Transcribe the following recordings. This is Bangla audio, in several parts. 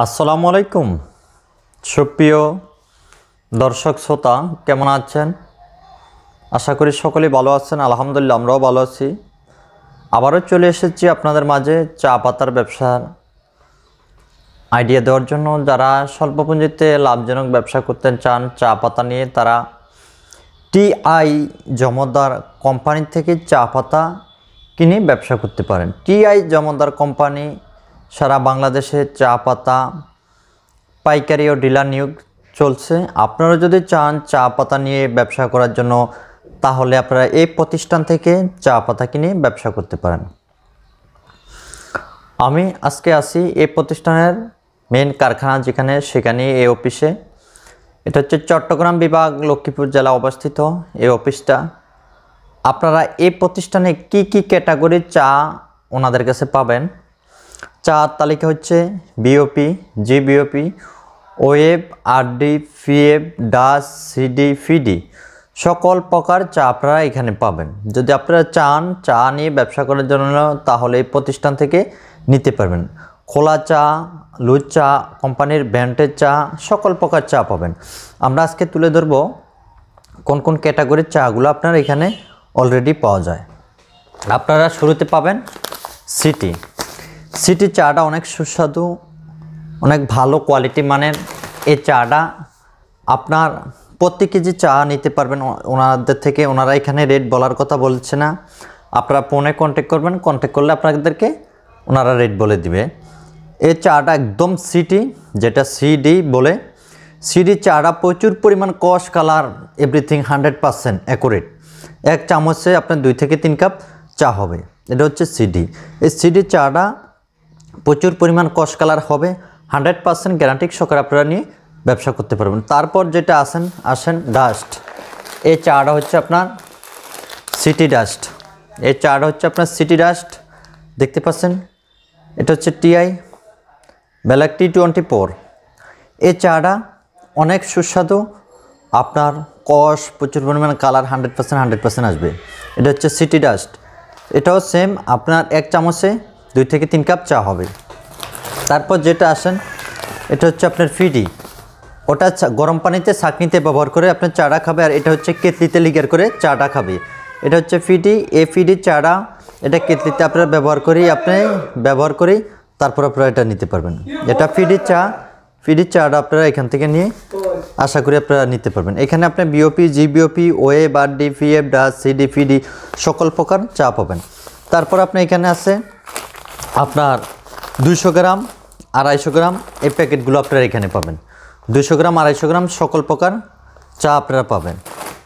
আসসালামু আলাইকুম। সুপ্রিয় দর্শক শ্রোতা, কেমন আছেন? আশা করি সকলেই ভালো আছেন, আলহামদুলিল্লাহ আমরাও ভালো আছি। আবারও চলে এসেছি আপনাদের মাঝে চা পাতার ব্যবসার আইডিয়া দেওয়ার জন্য। যারা স্বল্প পুঁজিতে লাভজনক ব্যবসা করতে চান চা পাতা নিয়ে, তারা টিআই জমদার কোম্পানি থেকে চা পাতা কিনে ব্যবসা করতে পারেন। টিআই জমদার কোম্পানি সারা বাংলাদেশে চা পাতা, পাইকারি ও ডিলার নিয়োগ চলছে। আপনারা যদি চান চা পাতা নিয়ে ব্যবসা করার জন্য, তাহলে আপনারা এই প্রতিষ্ঠান থেকে চা পাতা কিনে ব্যবসা করতে পারেন। আমি আজকে আসি এই প্রতিষ্ঠানের মেন কারখানা যেখানে সেখানে এই অফিসে। এটা হচ্ছে চট্টগ্রাম বিভাগ, লক্ষ্মীপুর জেলা অবস্থিত এই অফিসটা। আপনারা এই প্রতিষ্ঠানে কি কি ক্যাটাগরির চা ওনাদের কাছে পাবেন? চা তালিকা হচ্ছে BOP G BOP web RD PF dust CD PD সকল প্রকার চা আপনারা এখানে পাবেন। যদি আপনারা চান চা নিয়ে ব্যবসা করার জন্য, তাহলে এই প্রতিষ্ঠান থেকে নিতে পারবেন। খোলা চা, লুজ চা, কোম্পানির ব্যান্ডের চা, সকল প্রকার চা পাবেন। আমরা আজকে তুলে ধরবো কোন কোন ক্যাটাগরির চাগুলো আপনার এখানে অলরেডি পাওয়া যায়। আপনারা শুরুতে পাবেন সিটি সিটি চাটা অনেক সুস্বাদু, অনেক ভালো কোয়ালিটি মানের। এই চাটা আপনার প্রতি কেজি চা নিতে পারবেন ওনাদের থেকে। ওনারা এখানে রেট বলার কথা বলছে না। আপনারা ফোনে কন্ট্যাক্ট করবেন। কন্ট্যাক্ট করলে আপনাদেরকে ওনারা রেট বলে দিবে। এই চাটা একদম সিটি, যেটা সিডি বলে। সিডি চাটা প্রচুর পরিমাণ কস colour everything hundred percent accurate এক চামচে আপনার দুই থেকে তিন কাপ চা হবে। এটা হচ্ছে সিডি। এই সিডি চাটা প্রচুর পরিমাণ কস কালার হবে, হান্ড্রেড পার্সেন্ট গ্যারান্টি সহকারে আপনারা নিয়ে ব্যবসা করতে পারবেন। তারপর যেটা আসেন আসেন ডাস্ট এই চাটা হচ্ছে আপনার সিটি ডাস্ট এই চাটা হচ্ছে আপনার সিটি ডাস্ট দেখতে পাচ্ছেন? এটা হচ্ছে TI black tea twenty four এই চাটা অনেক সুস্বাদু। আপনার কস প্রচুর পরিমাণে colour hundred percent hundred percent আসবে। এটা হচ্ছে সিটি ডাস্ট এটাও সেম আপনার এক চামচে দুই থেকে তিন কাপ চা হবে। তারপর যেটা আসেন, এটা হচ্ছে আপনার ফিডি। ওটা গরম পানিতে ছাঁকনিতে ব্যবহার করে আপনার চাটা খাবে, আর এটা হচ্ছে কেতলিতে লিগার করে চাটা খাবে। এটা হচ্ছে ফিডি, এ ফিডি চাটা এটা কেতলিতে আপনারা ব্যবহার করেই আপনি ব্যবহার করেই তারপর আপনারা এটা নিতে পারবেন। এটা ফিডি চা, ফিডি চাটা আপনারা এখান থেকে নিয়ে আশা করি আপনারা নিতে পারবেন। এখানে আপনি বিওপি জিবিওপি ওয়ে বার D PF dust CD PD সকল প্রকার চা পাবেন। তারপর আপনি এখানে আছে আপনার দুইশো গ্রাম, আড়াইশো গ্রাম, এই প্যাকেটগুলো আপনারা এখানে পাবেন। দুইশো গ্রাম, আড়াইশো গ্রাম সকল প্রকার চা আপনারা পাবেন।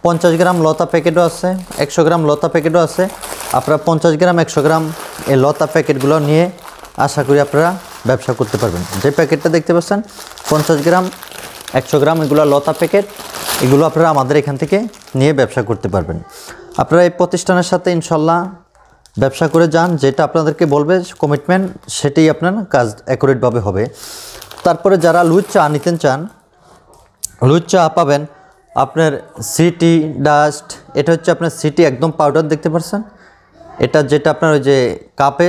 পঞ্চাশ গ্রাম লতা প্যাকেটও আছে, একশো গ্রাম লতা প্যাকেটও আছে। আপনারা পঞ্চাশ গ্রাম, একশো গ্রাম এই লতা প্যাকেটগুলো নিয়ে আশা করি আপনারা ব্যবসা করতে পারবেন। যে প্যাকেটটা দেখতে পাচ্ছেন, পঞ্চাশ গ্রাম, একশো গ্রাম এগুলো লতা প্যাকেট, এগুলো আপনারা আমাদের এখান থেকে নিয়ে ব্যবসা করতে পারবেন। আপনারা এই প্রতিষ্ঠানের সাথে ইনশাল্লাহ ব্যবসা করে যান, যেটা আপনাদেরকে বলবে কমিটমেন্ট সেটাই আপনার কাজ অ্যাকুরেটভাবে হবে। তারপরে যারা লুজ চা নিতে চান লুজ চা পাবেন আপনার সিটি ডাস্ট এটা হচ্ছে আপনার সিটি একদম পাউডার দেখতে পাচ্ছেন এটা যেটা আপনার ওই যে কাপে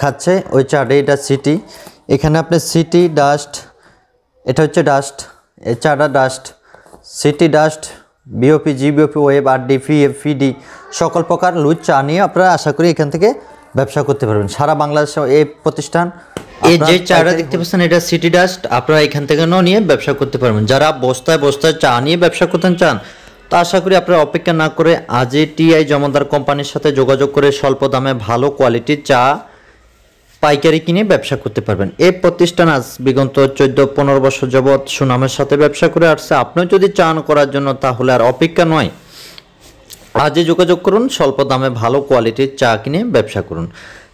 খাচ্ছে, ওই চাটা, এটা সিটি এখানে আপনার সিটি ডাস্ট এটা হচ্ছে ডাস্ট এই চাটা dust CT dust BOP GBOP web R D PF PD সকল প্রকার লুজ চা নিয়ে আপনারা আশা করি এখান থেকে ব্যবসা করতে পারবেন। সারা বাংলাদেশে এই প্রতিষ্ঠান এই যে চাটা দেখতে পাচ্ছেন এটা সিটি ডাস্ট আপনারা এখান থেকে নিয়ে ব্যবসা করতে পারবেন। যারা বস্তায় বস্তায় চা নিয়ে ব্যবসা করতে চান তো আশা করি আপনারা অপেক্ষা না করে আজই টিআই জমাদার কোম্পানির সাথে যোগাযোগ করে স্বল্প দামে ভালো কোয়ালিটির চা পাইকারি কিনে ব্যবসা করতে পারবেন। এই প্রতিষ্ঠান আজ বিগত চোদ্দ, পনেরো বছর যাবৎ সুনামের সাথে ব্যবসা করে আসছে। আপনিও যদি চান করার জন্য, তাহলে আর অপেক্ষা নয়। আজই যোগাযোগ করুন, স্বল্প দামে ভালো কোয়ালিটির চা কিনে ব্যবসা করুন।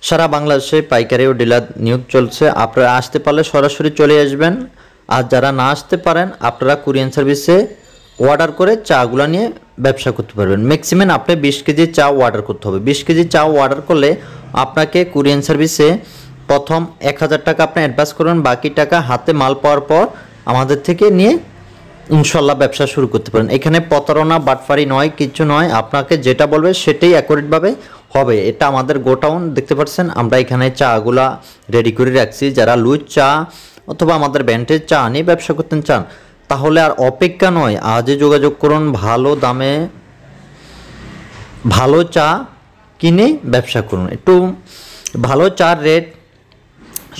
সারা বাংলাদেশে পাইকারি ও ডিলার নিয়োগ চলছে। আপনারা আসতে পারলে সরাসরি চলে আসবেন। আর যারা না আসতে পারেন, আপনারা কুরিয়ান সার্ভিসে অর্ডার করে চাগুলো নিয়ে ব্যবসা করতে পারবেন। ম্যাক্সিমাম আপনি বিশ কেজি চা অর্ডার করতে হবে। বিশ কেজি চা অর্ডার করলে আপনাকে কুরিয়ান সার্ভিসে প্রথম এক হাজার টাকা আপনি অ্যাডভান্স করবেন, বাকি টাকা হাতে মাল পাওয়ার পর আমাদের থেকে নিয়ে ইনশাল্লাহ ব্যবসা শুরু করতে পারেন। এখানে প্রতারণা, বাটফারি নয় কিছু নয়, আপনাকে যেটা বলবে সেটাই অ্যাকুরেটভাবে হবে। এটা আমাদের গোটাউন দেখতে পাচ্ছেন? আমরা এখানে চাগুলা রেডি করে রাখছি। যারা লুজ চা অথবা আমাদের ব্যান্ডের চা নিয়ে ব্যবসা করতে চান, তাহলে আর অপেক্ষা নয়, আজই যোগাযোগ করুন ভালো দামে, ভালো চা কিনে ব্যবসা করুন। একটু ভালো চার রেট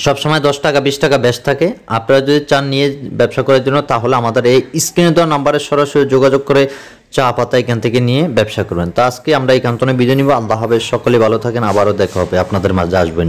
সব সময় দশ টাকা, বিশ টাকা বেশ থাকে। আপনারা যদি চান নিয়ে ব্যবসা করার জন্য, তাহলে আমাদের এই স্ক্রিনে দেওয়া নাম্বারে সরাসরি যোগাযোগ করে চা পাতা এখান থেকে নিয়ে ব্যবসা করবেন। তো আজকে আমরা এই কান্তনে বিজয় নিব। আল্লাহ হবে সকলে ভালো থাকেন। আবারও দেখা হবে। আপনাদের মাঝে আসবেন।